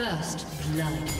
First blood.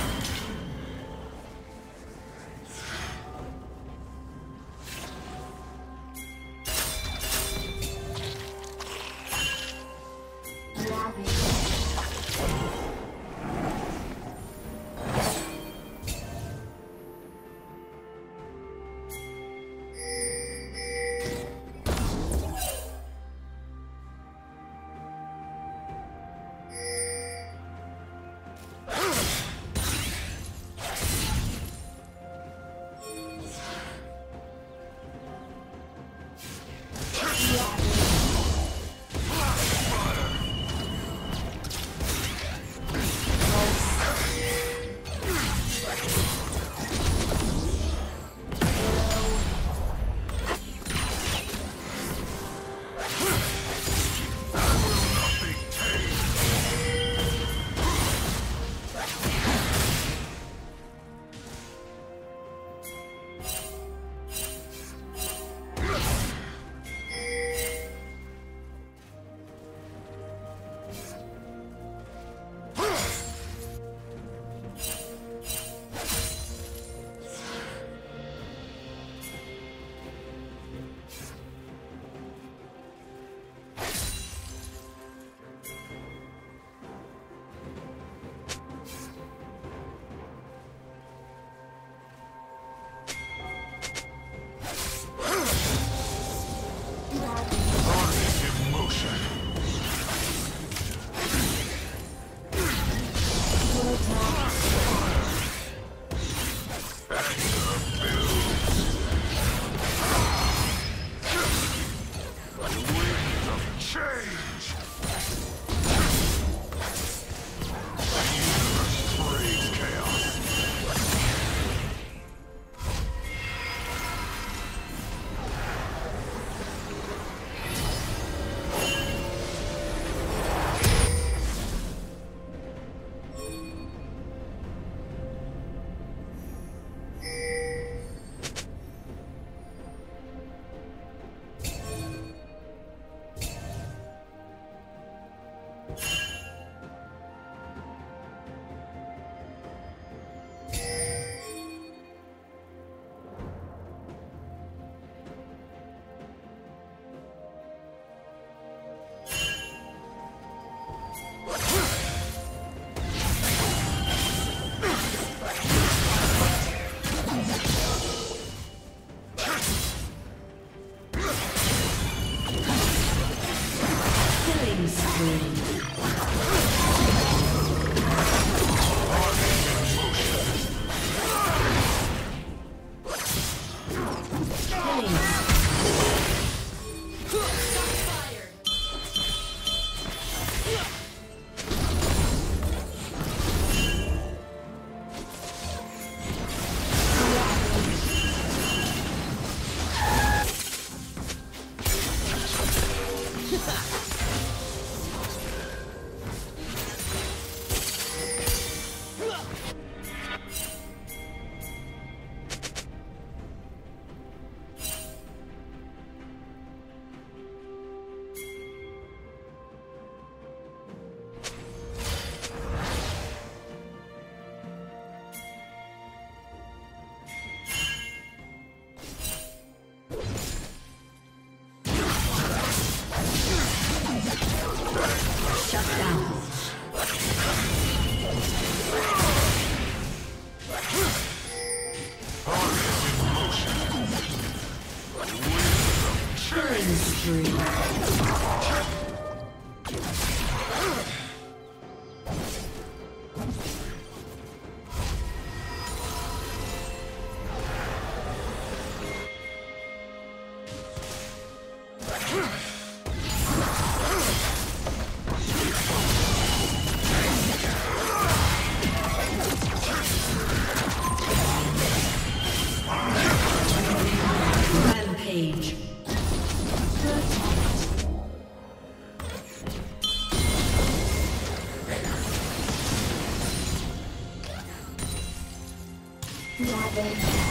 Yeah.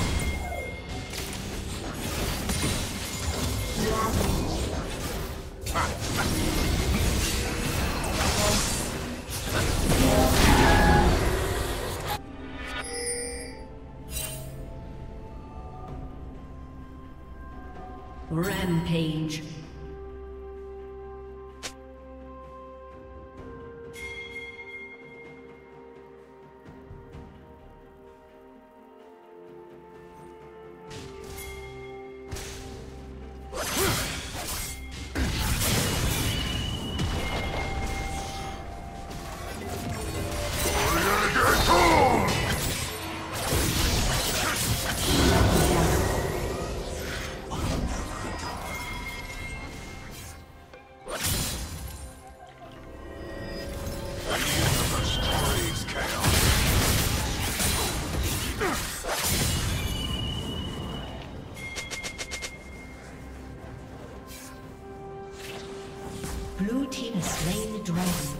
dragon.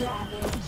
Ravage.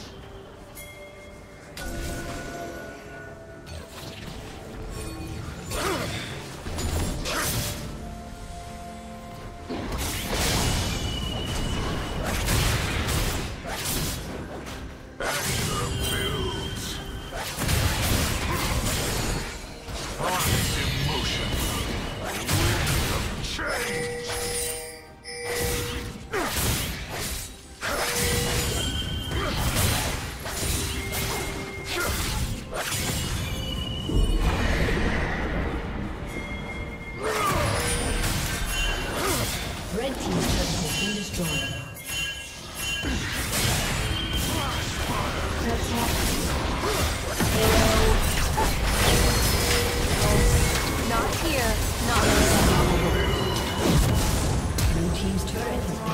turret The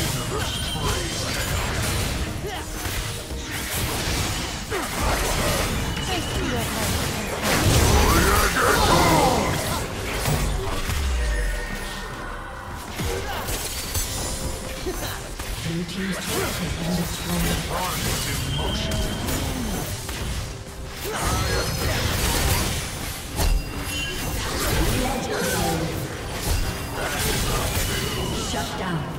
universe Blue team's turret has been destroyed. Arms in motion. I am Shut down.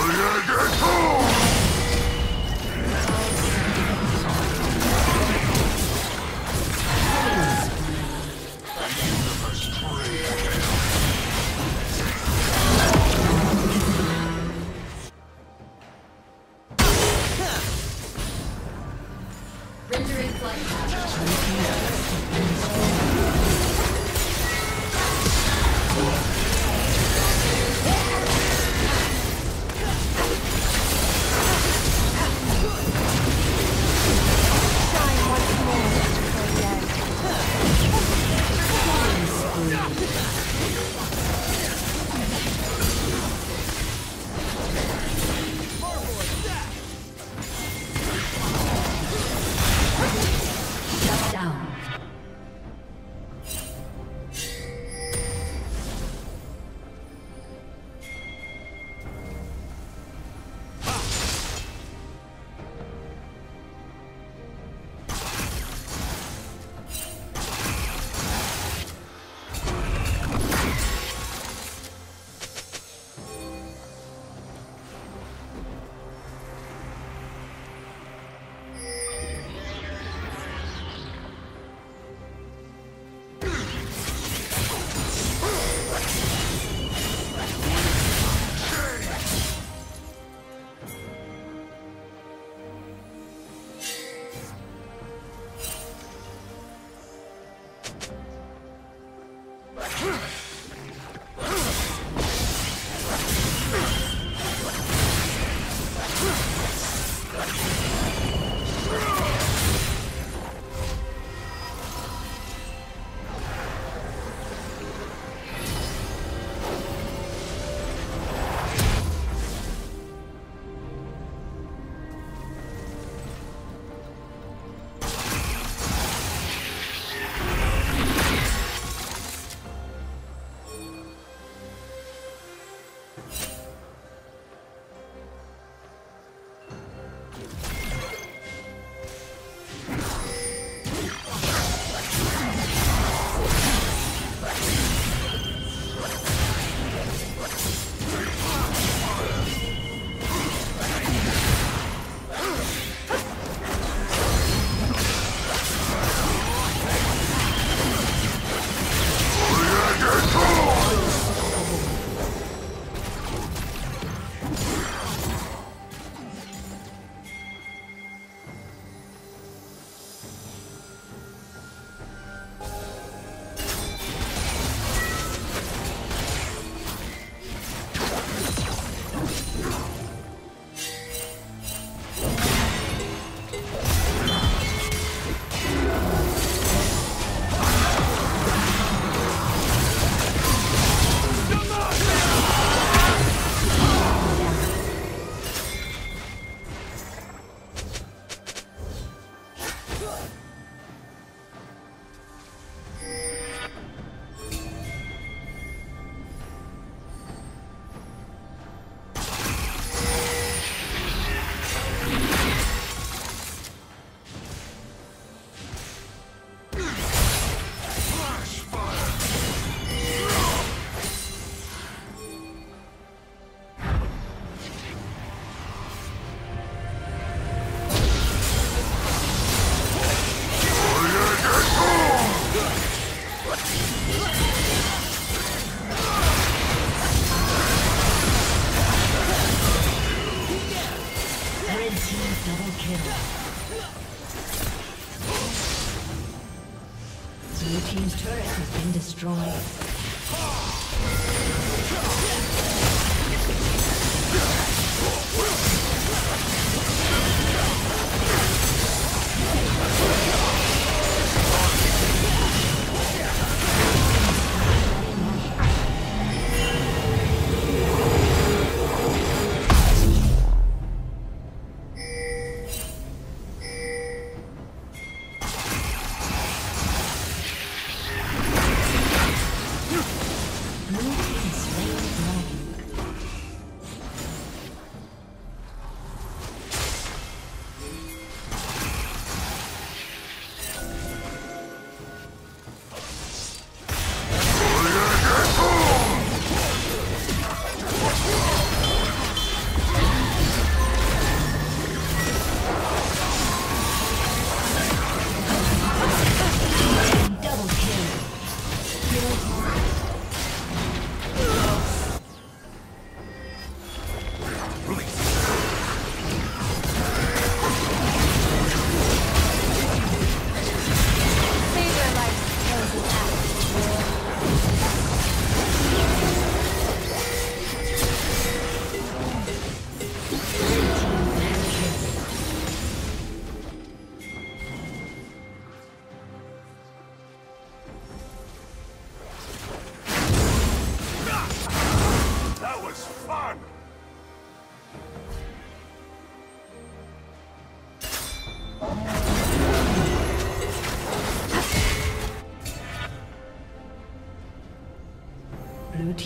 俺が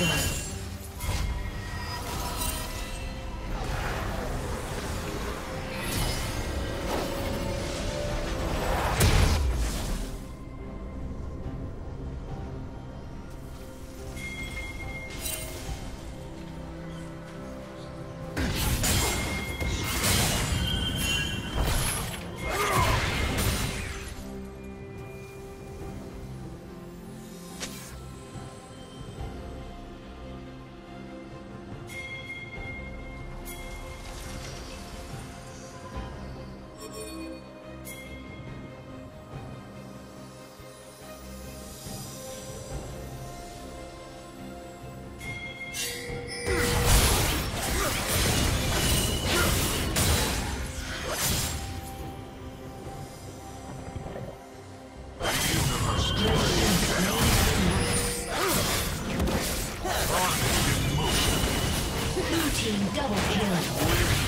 Legendary. Team double kill.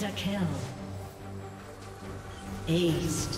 Pentakill. Aced.